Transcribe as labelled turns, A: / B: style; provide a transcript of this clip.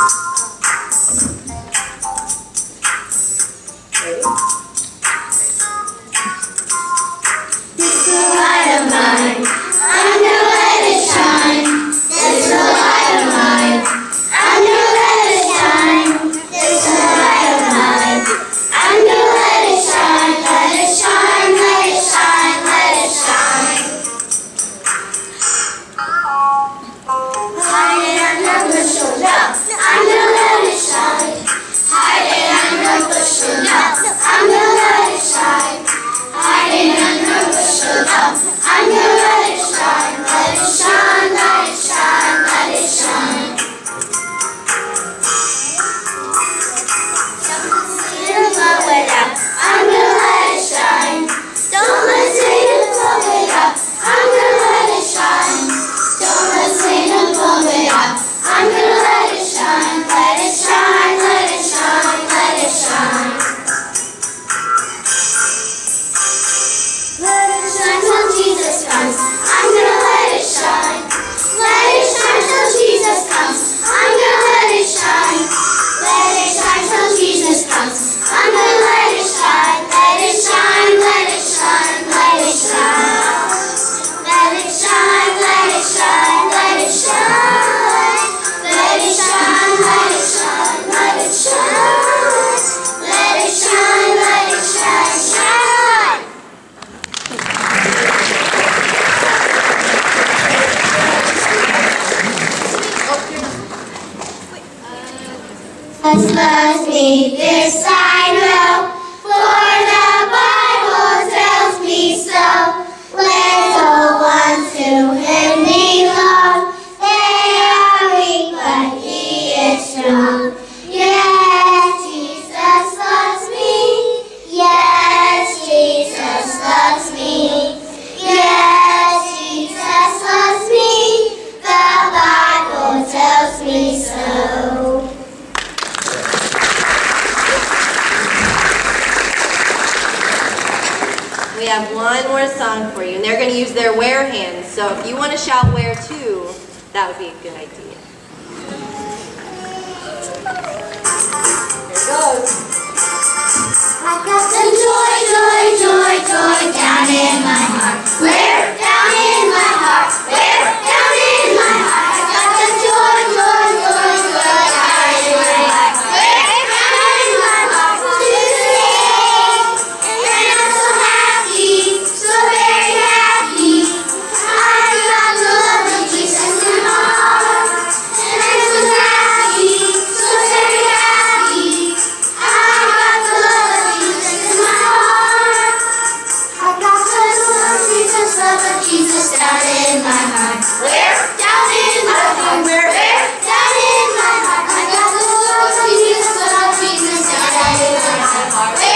A: Us
B: have one more song for you, and they're going to use their where hands. So if you want to shout where too, that would be a good idea. Here goes.
A: I got the joy, joy, joy, joy down in my heart. Where March.